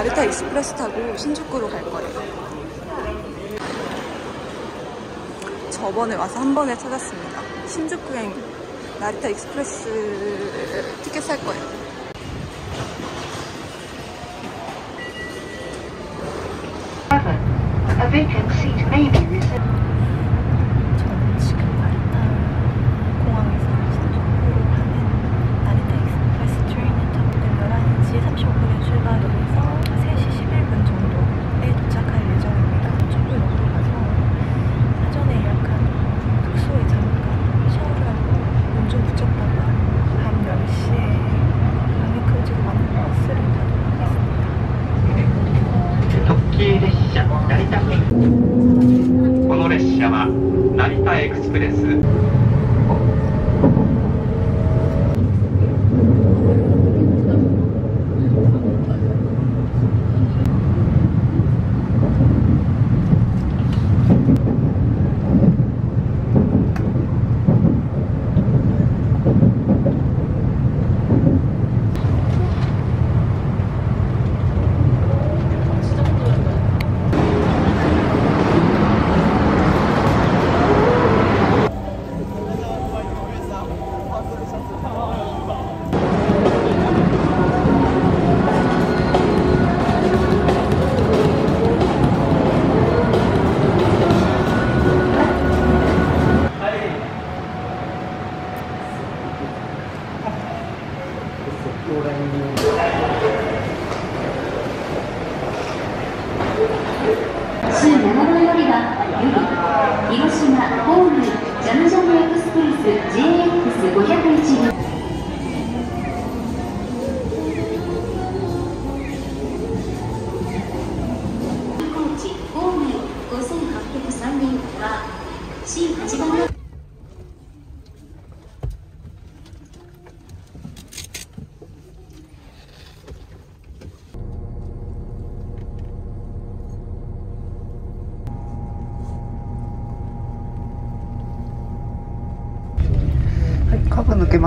나리타 익스프레스 타고 신주쿠로 갈 거예요. 저번에 와서 한 번에 찾았습니다. 신주쿠행 나리타 익스프레스 티켓 살 거예요. A vacant seat may be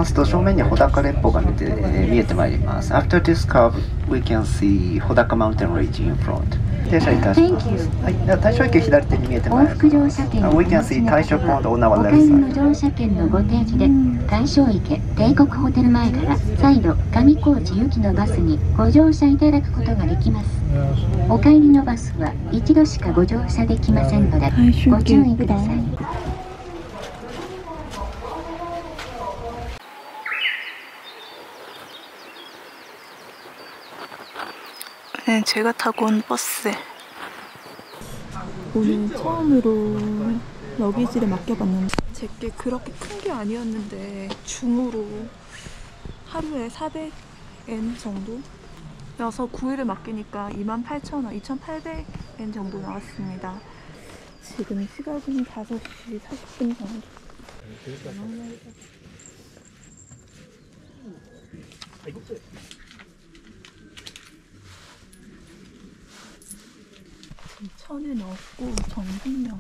ますと正面に穂高連峰が見て,、えー見えてまいります。After this curve, we can see 穂高 mountain range in front. 停車いたします。大正駅左手に見えてまいります。往復乗車券 Uh, We can see 大正 pond on お our 帰 left りの.乗車券のご提示で大正池帝国ホテル前から再度上高地行きのバスにご乗車いただくことができますお帰りのバスは一度しかご乗車できませんのでご注意ください 네, 제가 타고 온 버스. 오늘 처음으로 러기지를 맡겨봤는데 제게 그렇게 큰 게 아니었는데 중으로 하루에 400엔 정도? 여서 9일을 맡기니까 28,000원, 2,800엔 정도 나왔습니다. 지금 시각은 5시 40분 정도. 천 에 넣었고 전분명.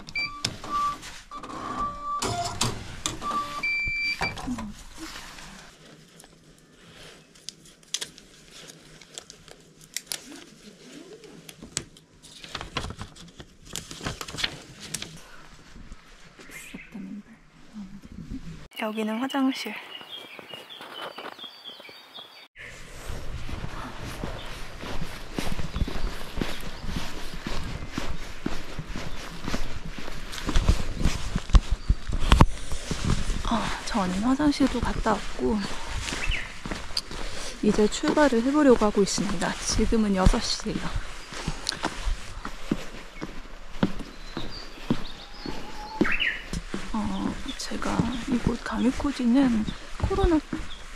여기는 화장실 아, 저는 화장실도 갔다 왔고 이제 출발을 해보려고 하고 있습니다. 지금은 6시예요. 어, 제가 이곳 가미코지는 코로나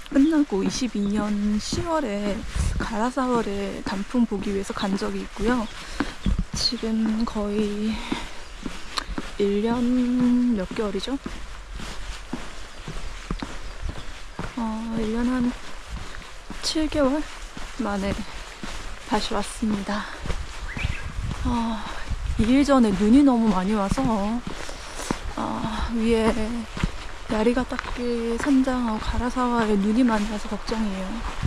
끝나고 22년 10월에 가라사월에 단풍 보기 위해서 간 적이 있고요. 지금 거의 1년 몇 개월이죠? 어, 1년 한 7개월 만에 다시 왔습니다. 어, 2일 전에 눈이 너무 많이 와서 아, 위에 야리가타케 산장하고 가라사와에 눈이 많이 와서 걱정이에요.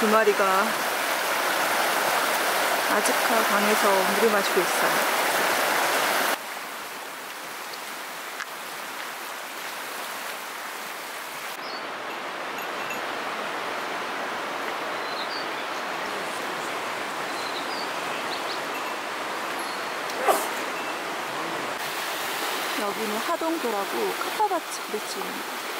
두 마리가 아즈카 강에서 물을 마시고 있어요. 여기는 하동도라고 카파바치 브릿지입니다.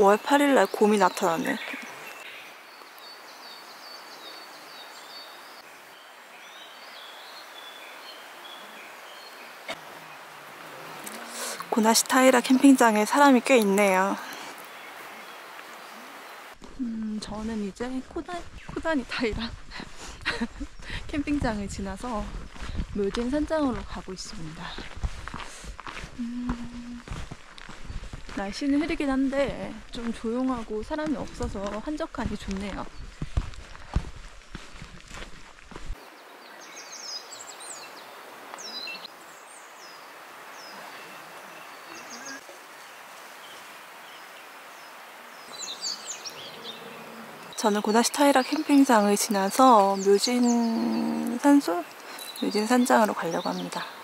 월 8일 날 곰이 나타나네. 고나시 타이라 캠핑장에 사람이 꽤 있네요. 음, 저는 이제 코다, 코다니 타이라 캠핑장을 지나서 묘진 산장으로 가고 있습니다. 음, 날씨는 흐리긴 한데 좀 조용하고 사람이 없어서 한적하니 좋네요. 저는 고나시타이라 캠핑장을 지나서 묘진 산소? 묘진 산장으로 가려고 합니다.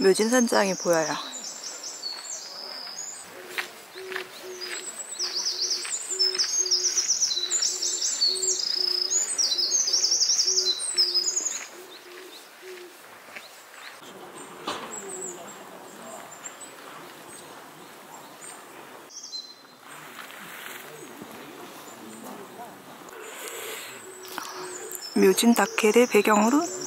묘진산장이 보여요. 묘진 다케를 배경으로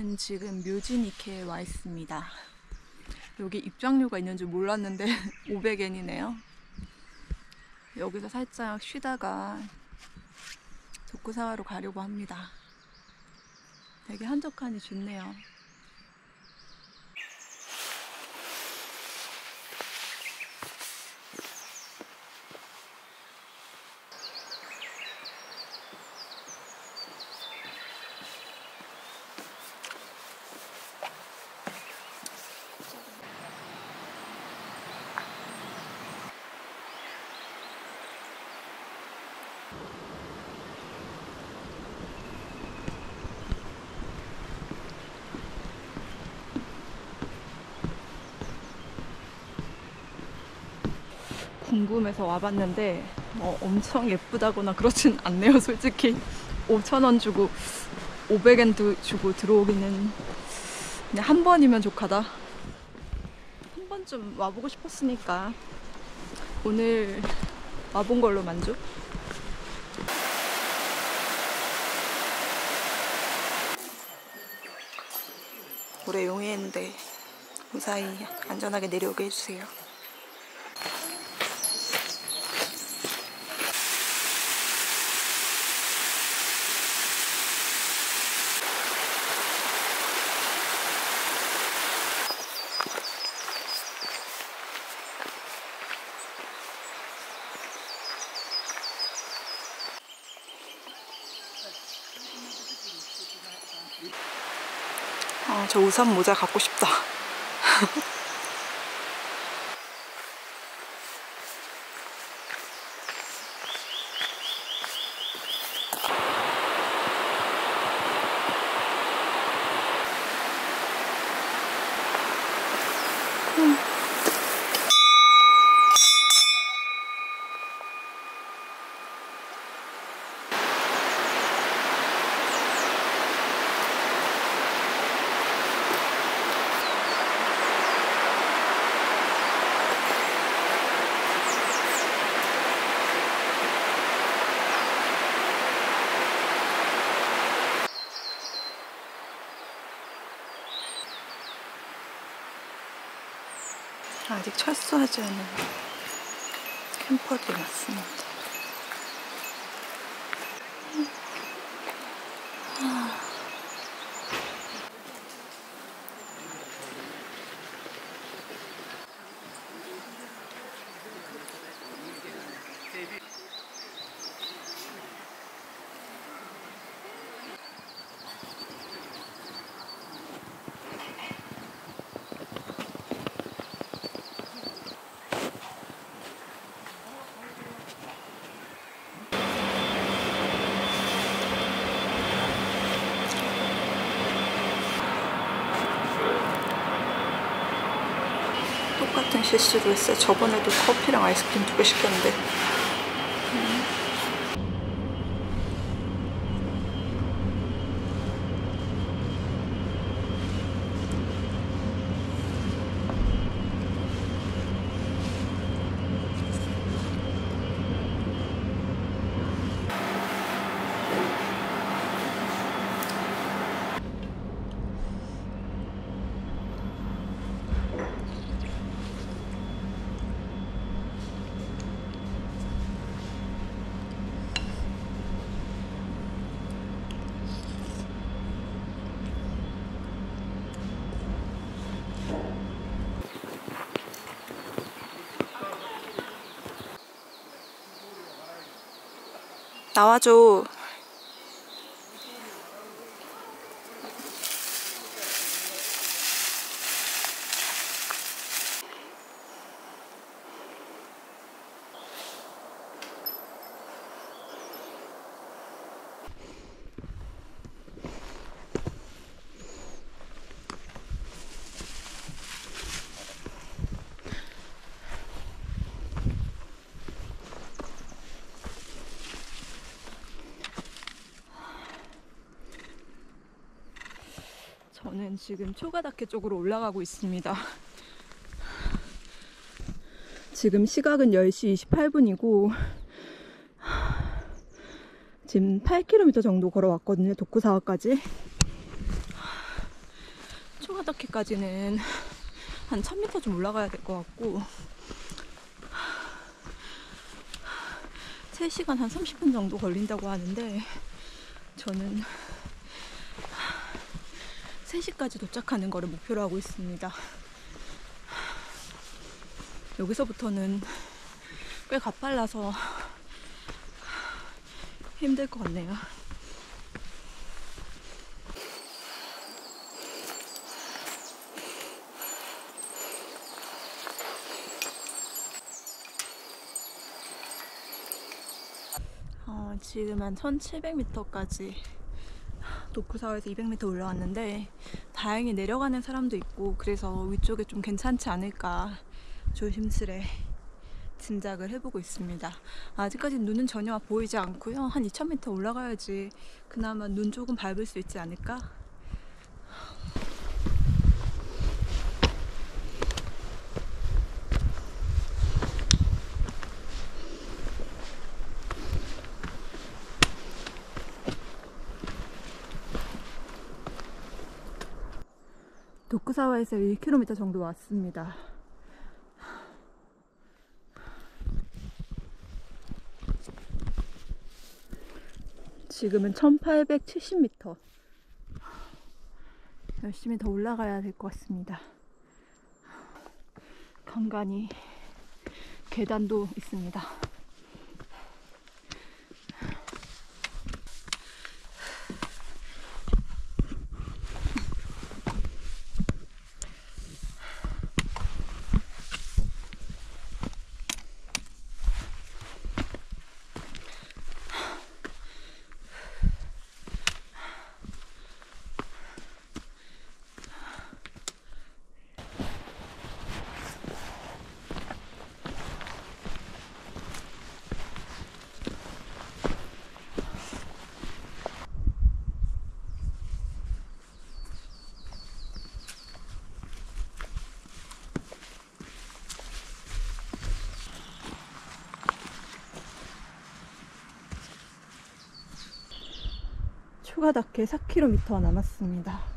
저는 지금 묘지니케에 와 있습니다. 여기 입장료가 있는 줄 몰랐는데 500엔이네요. 여기서 살짝 쉬다가 도쿠사와로 가려고 합니다. 되게 한적하니 좋네요. 궁금해서 와봤는데 뭐 엄청 예쁘다거나 그렇진 않네요 솔직히. 5천원 주고 500엔 도 주고 들어오기는 그냥 한 번이면 족하다. 한 번쯤 와보고 싶었으니까. 오늘 와본 걸로 만족. 오래 용해했는데 무사히 안전하게 내려오게 해주세요 저 우산 모자 갖고 싶다. 아직 철수하지 않은 캠퍼들이 왔습니다. 실수를 했어요. 저번에도 커피랑 아이스크림 두 개 시켰는데 나와줘. 저는 지금 초가다케 쪽으로 올라가고 있습니다. 지금 시각은 10시 28분이고 지금 8km 정도 걸어왔거든요. 도쿠사와까지. 초가다케까지는 한 1000m 좀 올라가야 될 것 같고 3시간 한 30분 정도 걸린다고 하는데 저는 3시까지 도착하는 거를 목표로 하고 있습니다. 여기서부터는 꽤 가빨라서 힘들 것 같네요. 어, 지금 한 1700m까지 도쿠사와에서 200m 올라왔는데 다행히 내려가는 사람도 있고 그래서 위쪽에 좀 괜찮지 않을까 조심스레 짐작을 해보고 있습니다. 아직까지 눈은 전혀 보이지 않고요. 한 2000m 올라가야지 그나마 눈 조금 밟을 수 있지 않을까? 사와에서 1km 정도 왔습니다. 지금은 1870m. 열심히 더 올라가야 될 것 같습니다. 간간히 계단도 있습니다. 초가닥게 4km 남았습니다.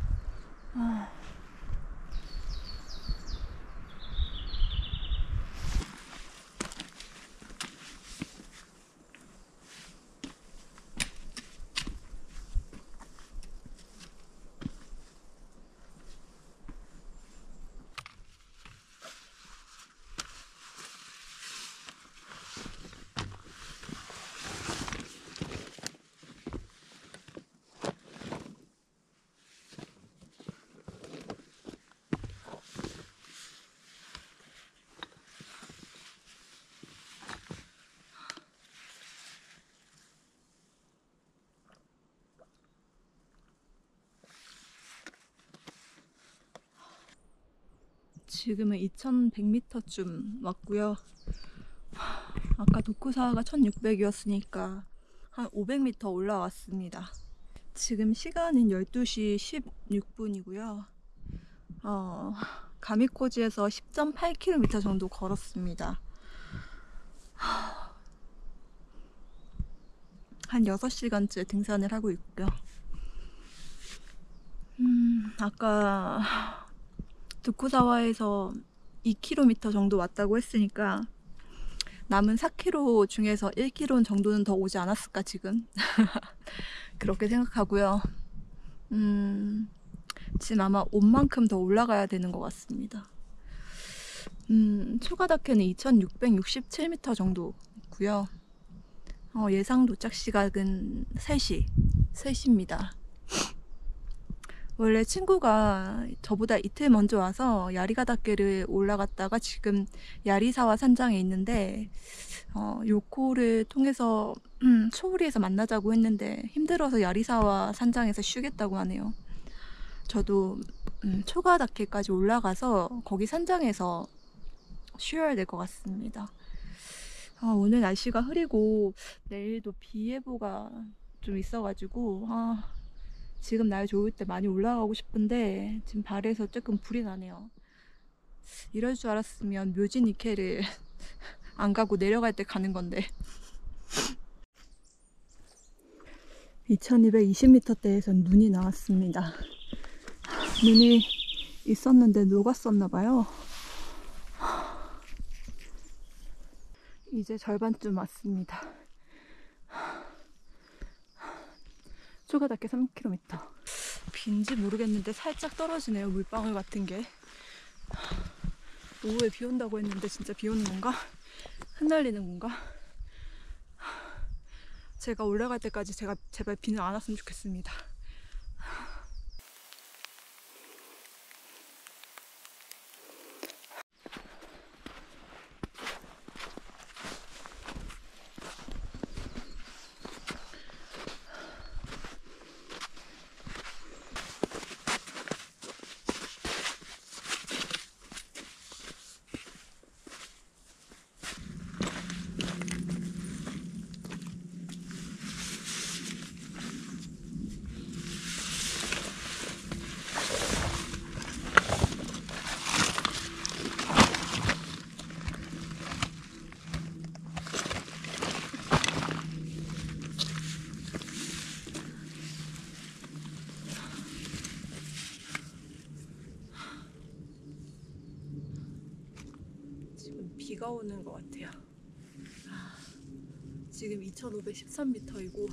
지금은 2100m쯤 왔고요. 아까 도쿠사가 1600이었으니까 한 500m 올라왔습니다. 지금 시간은 12시 16분이고요. 어, 가미코지에서 10.8km 정도 걸었습니다. 한 6시간째 등산을 하고 있고요. 음, 아까 도쿠사와에서 2km 정도 왔다고 했으니까 남은 4km 중에서 1km 정도는 더 오지 않았을까 지금 그렇게 생각하고요. 음, 지금 아마 온 만큼 더 올라가야 되는 것 같습니다. 음, 초가다케는 2667m 정도고요. 어, 예상 도착 시각은 3시, 3시입니다. 원래 친구가 저보다 이틀 먼저 와서 야리가다케를 올라갔다가 지금 야리사와 산장에 있는데 어, 요코를 통해서 음, 초우리에서 만나자고 했는데 힘들어서 야리사와 산장에서 쉬겠다고 하네요. 저도 음, 초가다케까지 올라가서 거기 산장에서 쉬어야 될 것 같습니다. 아, 오늘 날씨가 흐리고 내일도 비 예보가 좀 있어가지고 아, 지금 날 좋을 때 많이 올라가고 싶은데 지금 발에서 조금 불이 나네요. 이럴 줄 알았으면 묘진 이케를 안 가고 내려갈 때 가는 건데 2220m대에선 눈이 나왔습니다. 눈이 있었는데 녹았었나 봐요. 이제 절반쯤 왔습니다. 초가답게 3km. 빈지 모르겠는데 살짝 떨어지네요. 물방울 같은 게. 오후에 비 온다고 했는데 진짜 비 오는 건가? 흩날리는 건가? 제가 올라갈 때까지 제가 제발 비는 안 왔으면 좋겠습니다. 지금 비가 오는 것 같아요. 아, 지금 2513m이고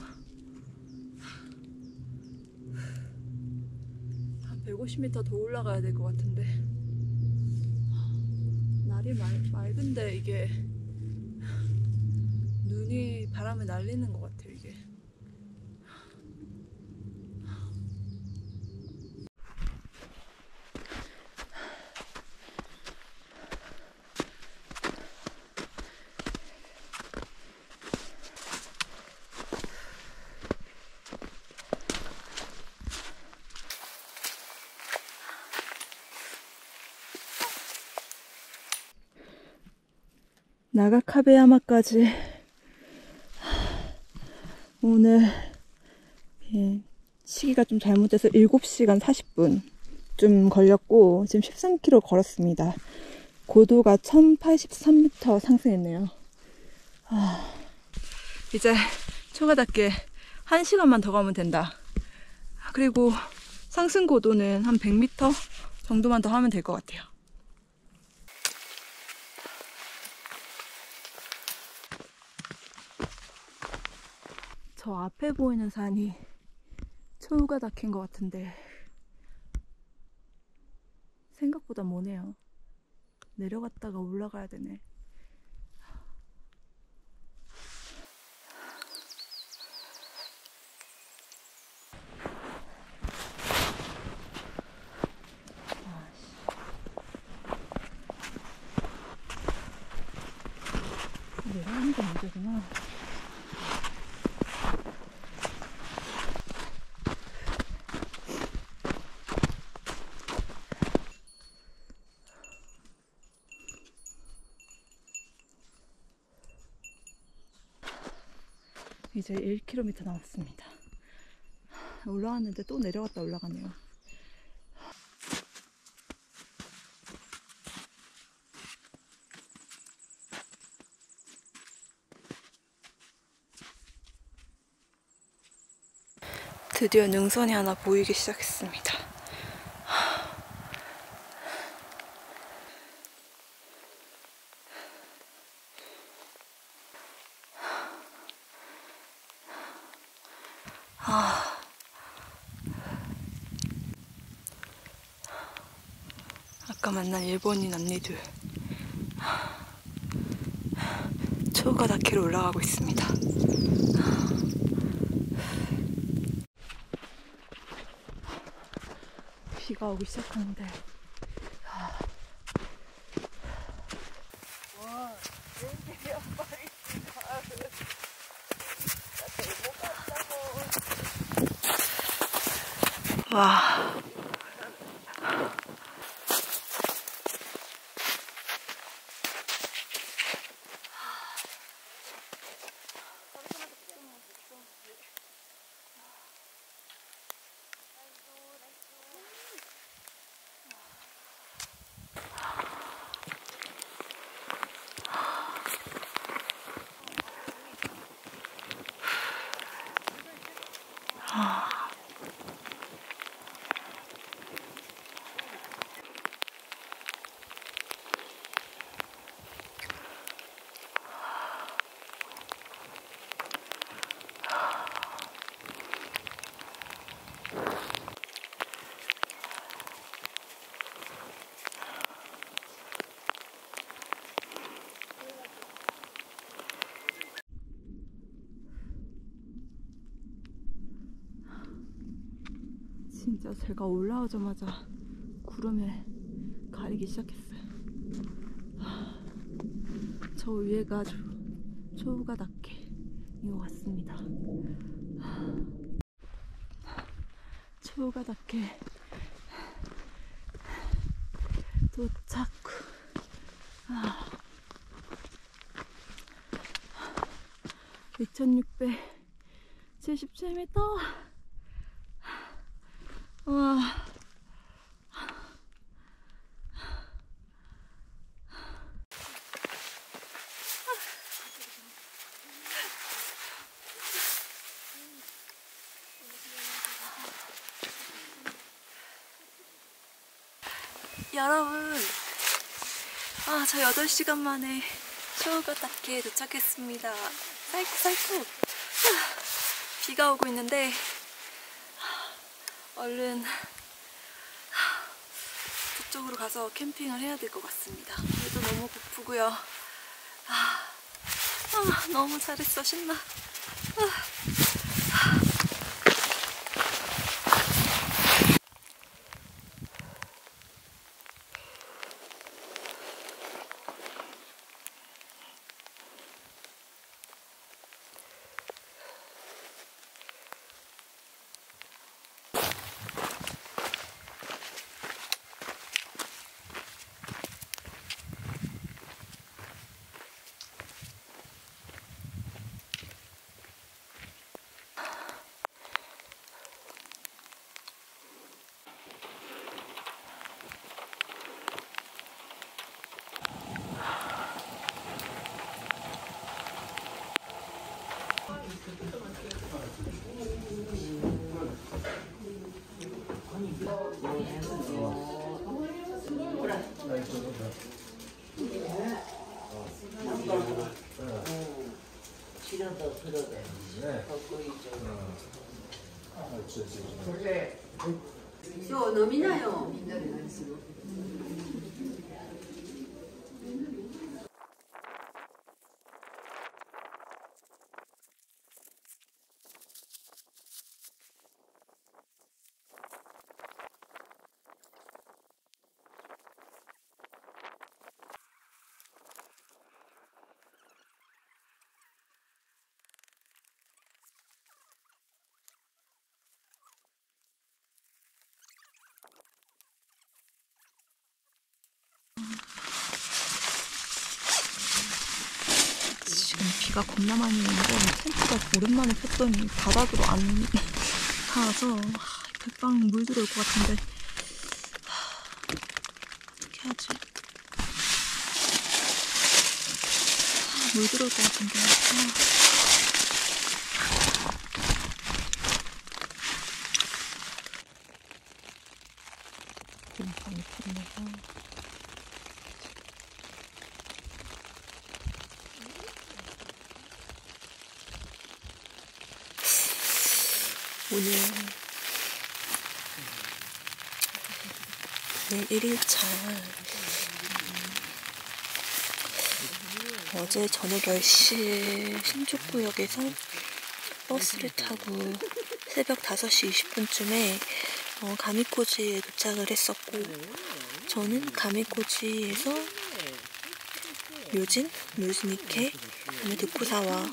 한 150m 더 올라가야 될 것 같은데. 날이 맑, 맑은데 이게 눈이 바람에 날리는 것 같아요 이게 나가카베야마까지 오늘 예, 시기가 좀 잘못돼서 7시간 40분 좀 걸렸고 지금 13km 걸었습니다. 고도가 1083m 상승했네요. 아, 이제 초가답게 1시간만 더 가면 된다. 그리고 상승 고도는 한 100m 정도만 더 하면 될 것 같아요. 저 앞에 보이는 산이 초우가 닥인 것 같은데 생각보다 머네요. 내려갔다가 올라가야 되네. 내려가는 게 문제구나. 이제 1km 남았습니다. 올라왔는데 또 내려갔다 올라가네요. 드디어 능선이 하나 보이기 시작했습니다. 아까 만난 일본인 언니들 초가다키로 올라가고 있습니다. 비가 오기 시작하는데 진짜 제가 올라오자마자 구름에 가리기 시작했어요. 하, 저 위에가 조, 초우가 닿게인 것 같습니다. 하, 초우가 닿게 도착. 아, 2677m. 와. 여러분, 아, 저 8시간 만에 쇼가 닿기에 도착했습니다. 사이코, 사이코. 비가 오고 있는데, 얼른 저쪽으로 가서 캠핑을 해야 될 것 같습니다. 그래도 너무 고프고요. 너무 잘했어 신나. 今日す。い、ん。飲みなよ。みんなで何する？ 비가 겁나 많이 오는데 텐트가 오랜만에 폈더니 바닥으로 안 닿아서 하, 백방 물 들어올 것 같은데. 하, 어떻게 하지? 하, 물 들어올 것 같은데 하. 빈방이 폈네요. 오늘 오늘 1일차 어제 저녁 10시 신축구역에서 버스를 타고 새벽 5시 20분쯤에 어, 가미코지에 도착을 했었고 저는 가미코지에서 묘진, 뮤즈니케, 그다음에 도쿠사와에서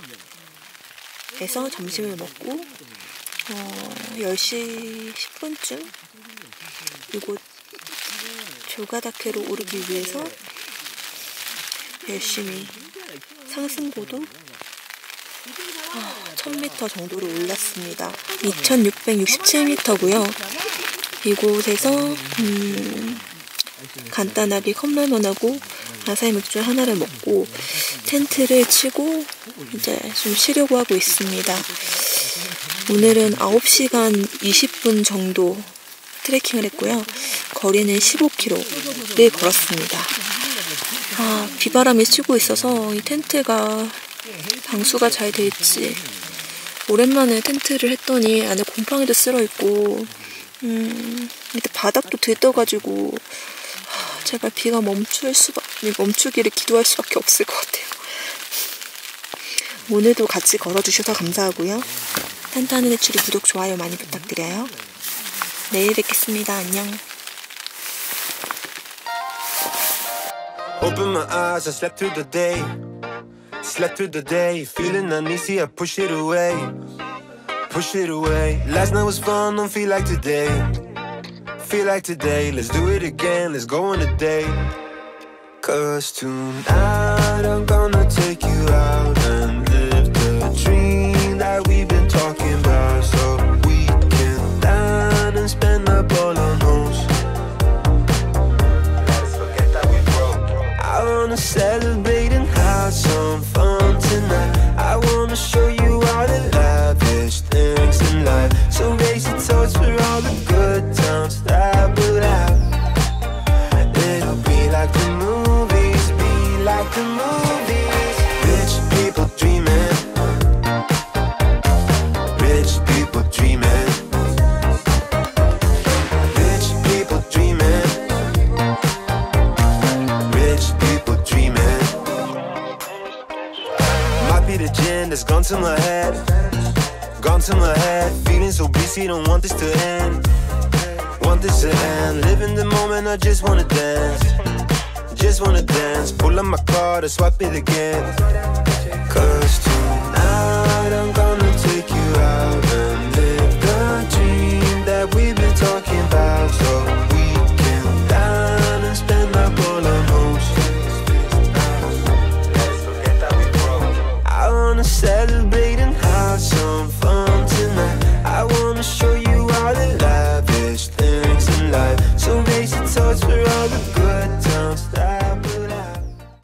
점심을 먹고 어, 10시 10분쯤 이곳 조가다케로 오르기 위해서 열심히 상승고도 어, 1000m 정도로 올랐습니다. 2667m고요. 이곳에서 음, 간단하게 컵라면하고 아사히 맥주 하나를 먹고 텐트를 치고 이제 좀 쉬려고 하고 있습니다. 오늘은 9시간 20분 정도 트레킹을 했고요. 거리는 15km를 걸었습니다. 아, 비바람이 치고 있어서 이 텐트가 방수가 잘 될지 오랜만에 텐트를 했더니 안에 곰팡이도 쓸어 있고 음, 밑에 바닥도 들떠가지고 하, 제발 비가 멈출 수밖 멈추기를 기도할 수밖에 없을 것 같아요. 오늘도 같이 걸어주셔서 감사하고요. 탄탄한 해추리 구독 좋아요 많이 부탁드려요. 내일 뵙겠습니다. 안녕. Open my eyes, I slept through the day. Slept through the day, feeling uneasy, I push it away. Push it away. Last night was fun, don't feel like today. Feel like today, let's do it again, let's go on a date. Cause tonight I'm gonna take you out and I just wanna dance. Just wanna dance. Pull up my car to swipe it again.